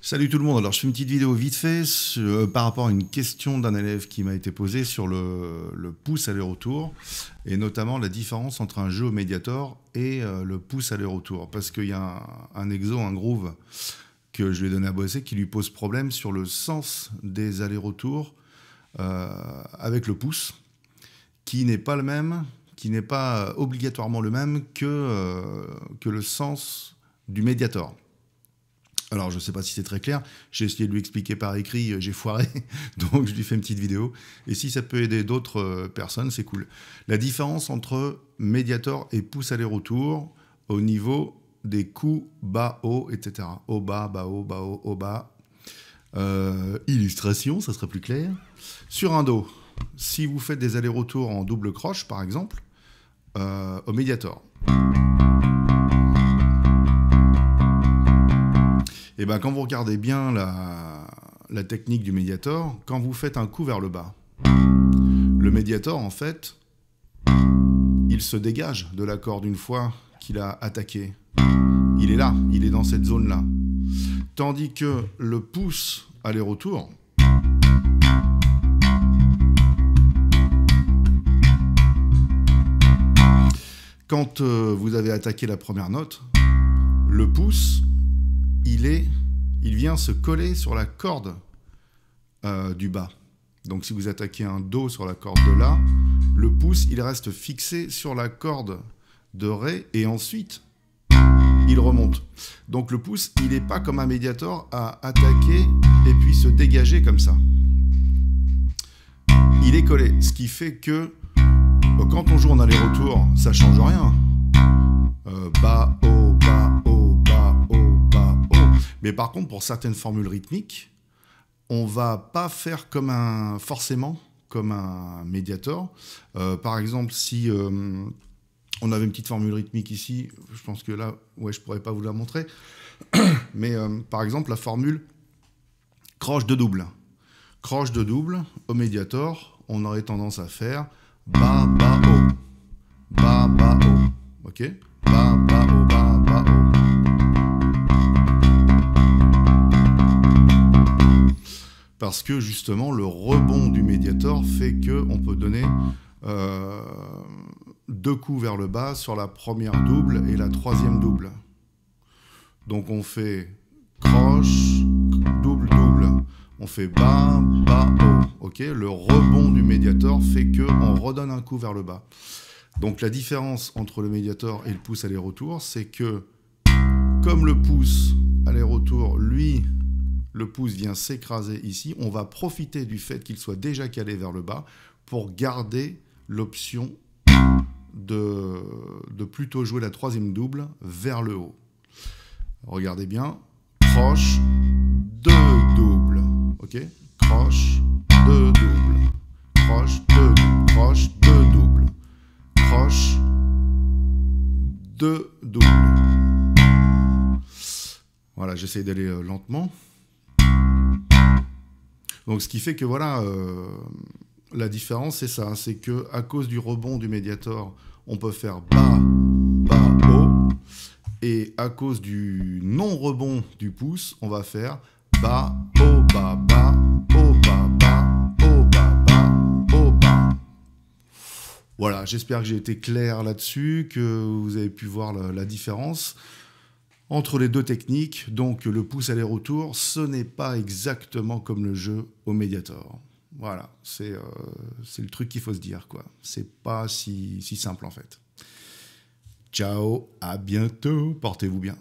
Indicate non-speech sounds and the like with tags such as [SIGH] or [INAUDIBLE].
Salut tout le monde. Alors, je fais une petite vidéo vite fait euh, par rapport à une question d'un élève qui m'a été posée sur le, pouce aller-retour et notamment la différence entre un jeu au Mediator et euh, le pouce aller-retour. Parce qu'il y a un, exo, un groove que je lui ai donné à bosser qui lui pose problème sur le sens des allers-retours euh, avec le pouce qui n'est pas le même, qui n'est pas obligatoirement le même que, que le sens du Mediator. Alors, je ne sais pas si c'est très clair. J'ai essayé de lui expliquer par écrit, euh, j'ai foiré. [LAUGHS] Donc, je lui fais une petite vidéo. Et si ça peut aider d'autres euh, personnes, c'est cool. La différence entre médiator et pouce aller-retour au niveau des coups bas-haut, etc. Haut, bas, bas-haut, bas-haut, haut, bas. Euh, illustration, ça serait plus clair. Sur un dos, si vous faites des allers-retours en double croche, par exemple, au médiator. Et eh ben, quand vous regardez bien la, technique du médiator, quand vous faites un coup vers le bas, le médiator, en fait, il se dégage de la corde une fois qu'il a attaqué. Il est là, il est dans cette zone-là. Tandis que le pouce aller-retour, quand euh, vous avez attaqué la première note, le pouce, il, est, il vient se coller sur la corde euh, du bas. Donc si vous attaquez un Do sur la corde de La, le pouce, il reste fixé sur la corde de Ré et ensuite, il remonte. Donc le pouce, il n'est pas comme un médiator à attaquer et puis se dégager comme ça. Il est collé, ce qui fait que quand on joue en aller-retour, ça change rien. Euh, bas, haut, mais par contre, pour certaines formules rythmiques, on va pas faire comme un forcément comme un médiator. Euh, par exemple, si euh, on avait une petite formule rythmique ici, je pense que là, ouais, je pourrais pas vous la montrer. [COUGHS] Mais euh, par exemple, la formule croche de double. Croche de double au médiator, on aurait tendance à faire haut, bas bas haut, ok, haut, bas bas haut. Parce que justement le rebond du médiator fait qu'on peut donner euh, deux coups vers le bas sur la première double et la troisième double. Donc on fait croche, double, double. On fait bas, bas, haut. ok? Le rebond du médiator fait qu'on redonne un coup vers le bas. Donc la différence entre le médiator et le pouce aller-retour, c'est que comme le pouce aller-retour, lui, le pouce vient s'écraser ici, on va profiter du fait qu'il soit déjà calé vers le bas pour garder l'option de, plutôt jouer la troisième double vers le haut. Regardez bien, croche, deux doubles, ok? Croche, deux doubles, croche, deux doubles, croche, deux doubles, croche, deux doubles. Voilà, j'essaie d'aller euh, lentement. Donc ce qui fait que voilà, euh, la différence c'est ça, c'est que à cause du rebond du médiator, on peut faire bas, bas, haut, et à cause du non-rebond du pouce, on va faire bas, haut, bas, bas, haut, bas, bas, haut, bas, haut, bas. Voilà, j'espère que j'ai été clair là-dessus, que vous avez pu voir la différence entre les deux techniques, donc le pouce aller-retour, ce n'est pas exactement comme le jeu au Mediator. Voilà, c'est euh, le truc qu'il faut se dire, quoi. C'est pas si, si simple en fait. Ciao, à bientôt, portez-vous bien.